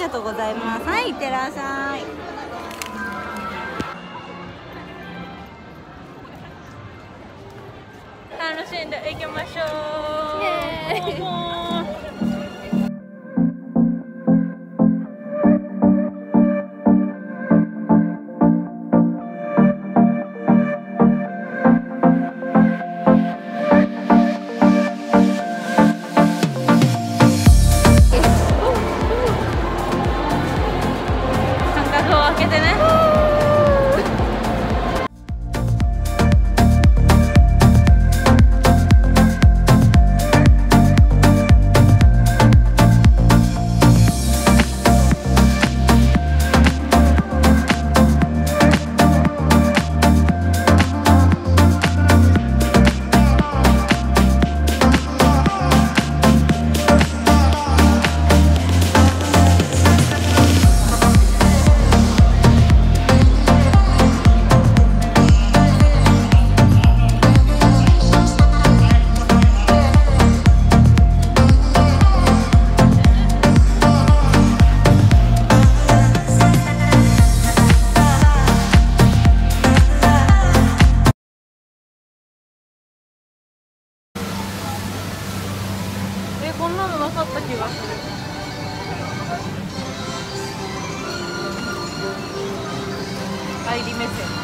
りがとうございます。はいいってらっしゃい。楽しんでいきましょう。んなのなかった気がする。入り目線。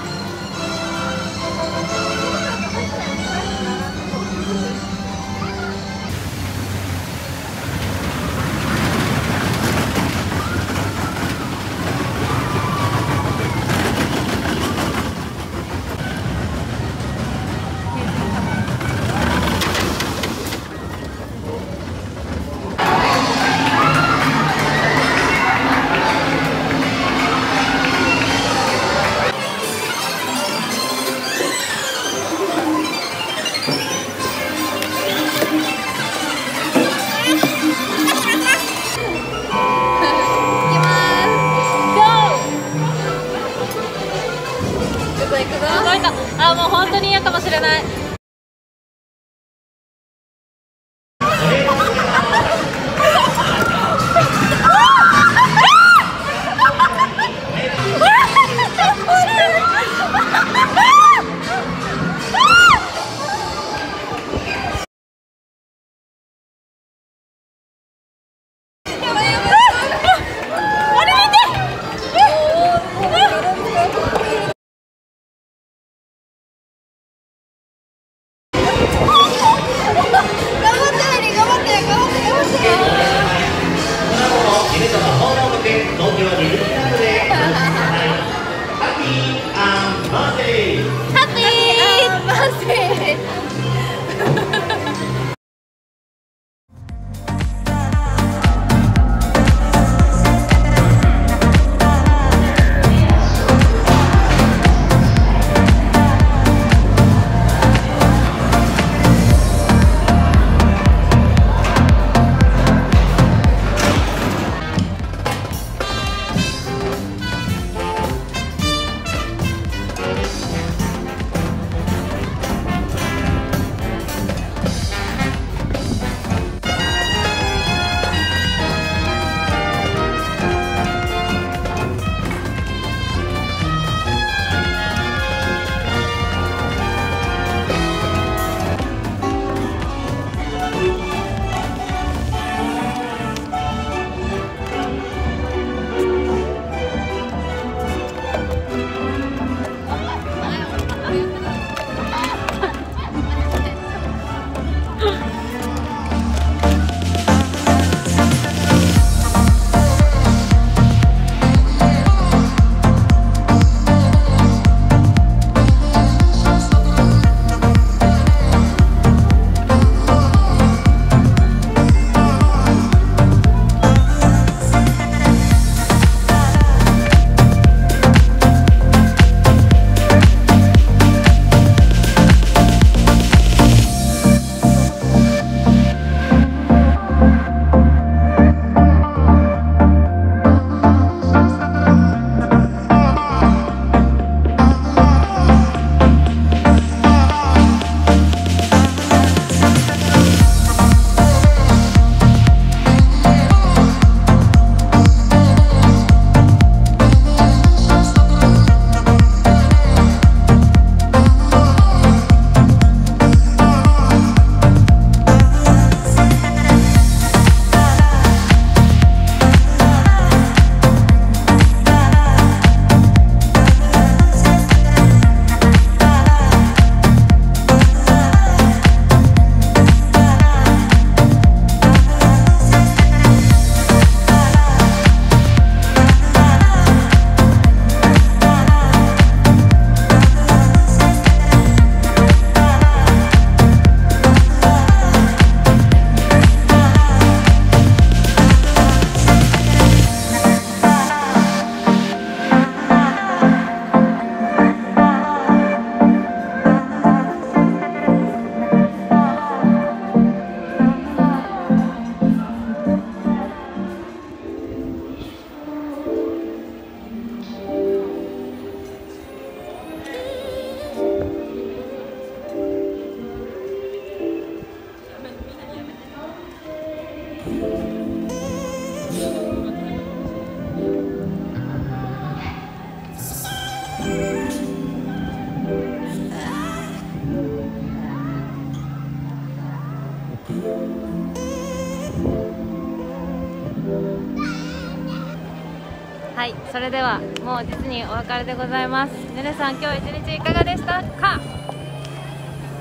はいそれではもう実にお別れでございます。ねねさん今日一日いかがでしたか？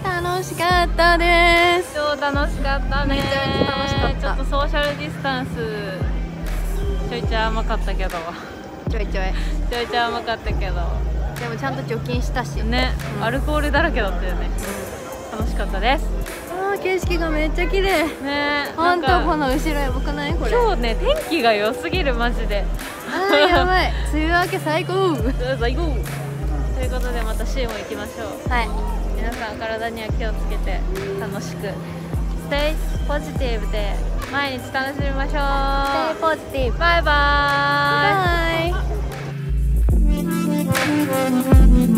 楽しかったです。超楽しかったね。めちゃめちゃ楽しかった。ちょっとソーシャルディスタンスちょいちょい甘かったけど。ちょいちょい。ちょいちょい甘かったけど。でもちゃんと除菌したし。ね、うん。アルコールだらけだったよね。楽しかったですあー景色がめっちゃ綺麗。ねほんとなんかこの後ろやばくない？これ。今日ね天気が良すぎるマジで。あーやばい。梅雨明け最高。はどうぞ行こうということでまた C も行きましょう。い。皆さん体には気をつけて楽しく。Stay positive で毎日楽しみましょ Stay う positive バイバーイ。バイ